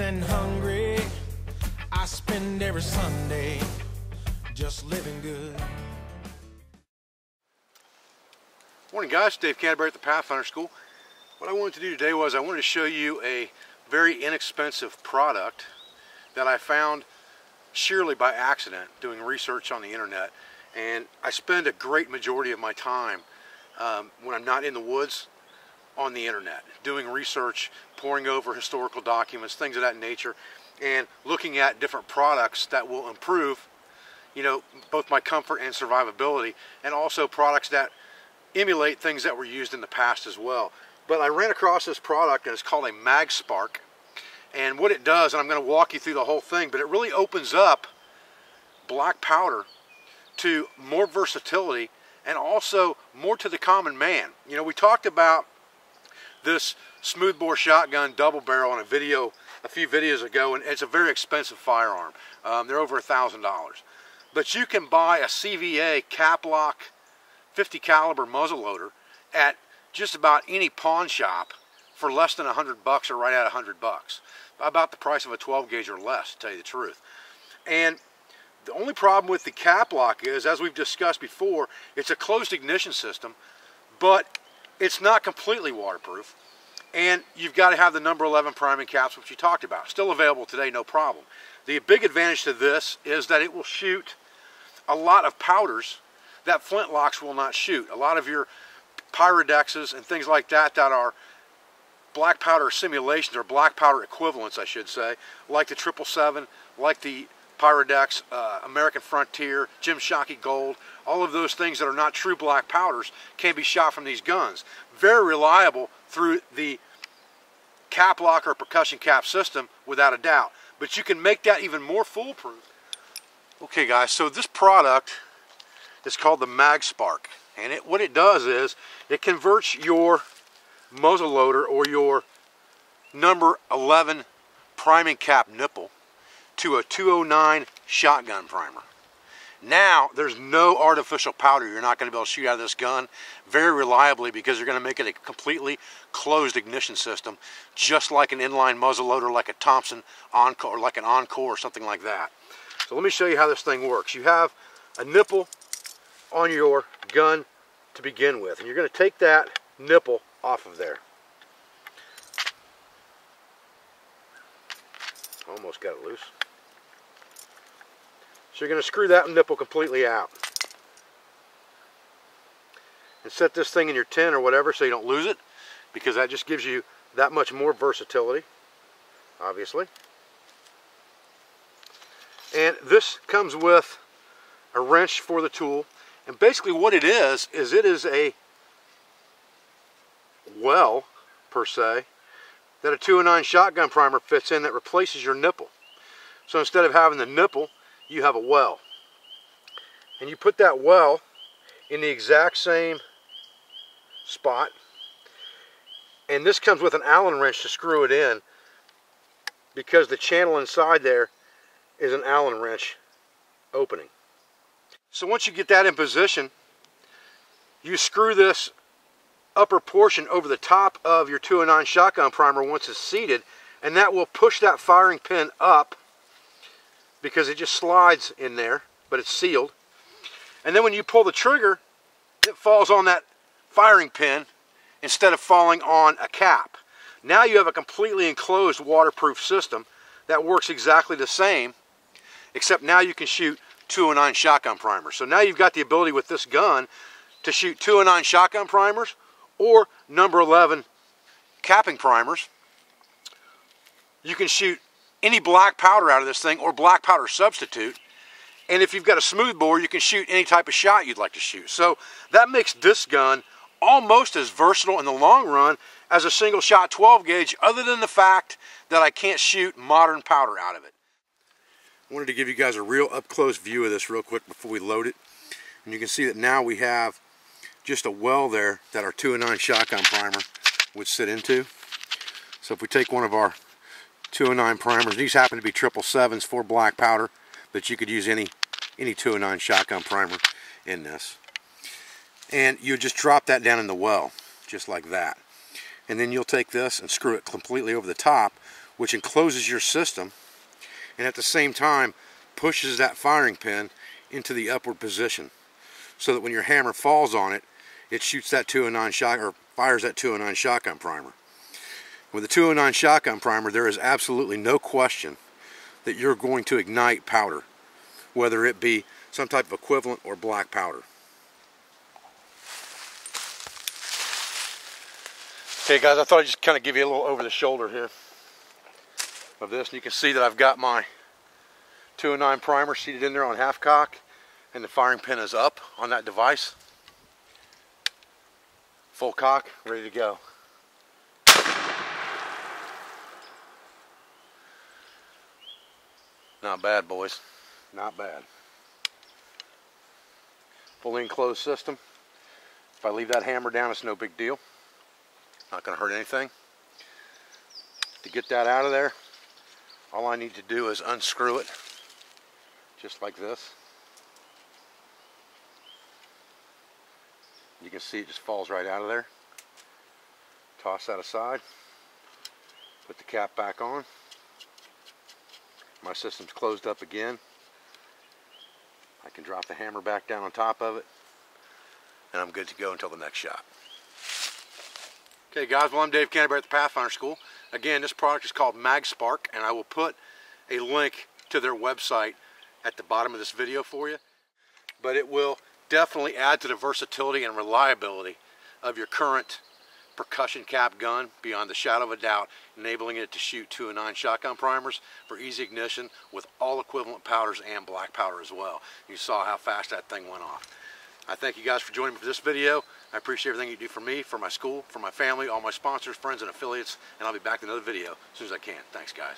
and hungry. I spend every Sunday just living good. Morning guys, Dave Canterbury at the Pathfinder School. What I wanted to do today was I wanted to show you a very inexpensive product that I found sheerly by accident doing research on the internet and I spend a great majority of my time um, when I'm not in the woods on the internet doing research poring over historical documents things of that nature and looking at different products that will improve you know both my comfort and survivability and also products that emulate things that were used in the past as well but I ran across this product and it's called a MagSpark and what it does, and I'm going to walk you through the whole thing, but it really opens up black powder to more versatility and also more to the common man. You know, we talked about this smoothbore shotgun double barrel in a video a few videos ago, and it's a very expensive firearm. Um, they're over a thousand dollars. But you can buy a CVA Caplock 50 caliber muzzleloader at just about any pawn shop for less than a 100 bucks or right at a 100 bucks. About the price of a 12 gauge or less, to tell you the truth. And the only problem with the cap lock is, as we've discussed before, it's a closed ignition system, but it's not completely waterproof. And you've got to have the number 11 priming caps, which you talked about. Still available today, no problem. The big advantage to this is that it will shoot a lot of powders that flintlocks will not shoot. A lot of your Pyrodexes and things like that that are black powder simulations or black powder equivalents, I should say, like the 777, like the Pyrodex, uh, American Frontier, Jim Shockey Gold, all of those things that are not true black powders can be shot from these guns. Very reliable through the cap lock or percussion cap system without a doubt. But you can make that even more foolproof. Okay guys, so this product is called the MagSpark. And it, what it does is it converts your muzzle loader or your number 11 priming cap nipple to a 209 shotgun primer. Now, there's no artificial powder you're not going to be able to shoot out of this gun very reliably because you're going to make it a completely closed ignition system, just like an inline muzzle loader, like a Thompson Encore, or like an Encore or something like that. So let me show you how this thing works. You have a nipple on your gun to begin with, and you're going to take that nipple off of there. Almost got it loose. So you're going to screw that nipple completely out. And set this thing in your tin or whatever so you don't lose it because that just gives you that much more versatility, obviously. And this comes with a wrench for the tool. And basically what it is, is it is a well, per se, that a 209 shotgun primer fits in that replaces your nipple. So instead of having the nipple, you have a well. And you put that well in the exact same spot. And this comes with an Allen wrench to screw it in because the channel inside there is an Allen wrench opening. So once you get that in position, you screw this upper portion over the top of your 209 shotgun primer once it's seated and that will push that firing pin up because it just slides in there but it's sealed. And then when you pull the trigger it falls on that firing pin instead of falling on a cap. Now you have a completely enclosed waterproof system that works exactly the same except now you can shoot 209 shotgun primers. So now you've got the ability with this gun to shoot 209 shotgun primers or number 11 capping primers. You can shoot any black powder out of this thing or black powder substitute. And if you've got a smooth bore, you can shoot any type of shot you'd like to shoot. So that makes this gun almost as versatile in the long run as a single shot 12 gauge, other than the fact that I can't shoot modern powder out of it. I wanted to give you guys a real up close view of this real quick before we load it. And you can see that now we have just a well there that our 2 and 9 shotgun primer would sit into. So if we take one of our 209 primers, these happen to be triple sevens for black powder, but you could use any any 209 shotgun primer in this. And you just drop that down in the well, just like that. And then you'll take this and screw it completely over the top which encloses your system and at the same time pushes that firing pin into the upward position so that when your hammer falls on it, it shoots that 209 shot or fires that 209 shotgun primer. With the 209 shotgun primer, there is absolutely no question that you're going to ignite powder, whether it be some type of equivalent or black powder. Okay guys, I thought I'd just kind of give you a little over the shoulder here of this. And you can see that I've got my 209 primer seated in there on half cock and the firing pin is up on that device. Full cock, ready to go. Not bad, boys. Not bad. Fully enclosed system. If I leave that hammer down, it's no big deal. Not going to hurt anything. To get that out of there, all I need to do is unscrew it, just like this. You can see it just falls right out of there. Toss that aside. Put the cap back on. My system's closed up again. I can drop the hammer back down on top of it and I'm good to go until the next shot. Okay guys, well I'm Dave Canterbury at the Pathfinder School. Again, this product is called MagSpark and I will put a link to their website at the bottom of this video for you. But it will definitely add to the versatility and reliability of your current percussion cap gun beyond the shadow of a doubt, enabling it to shoot 2 and 9 shotgun primers for easy ignition with all equivalent powders and black powder as well. You saw how fast that thing went off. I thank you guys for joining me for this video. I appreciate everything you do for me, for my school, for my family, all my sponsors, friends, and affiliates, and I'll be back in another video as soon as I can. Thanks, guys.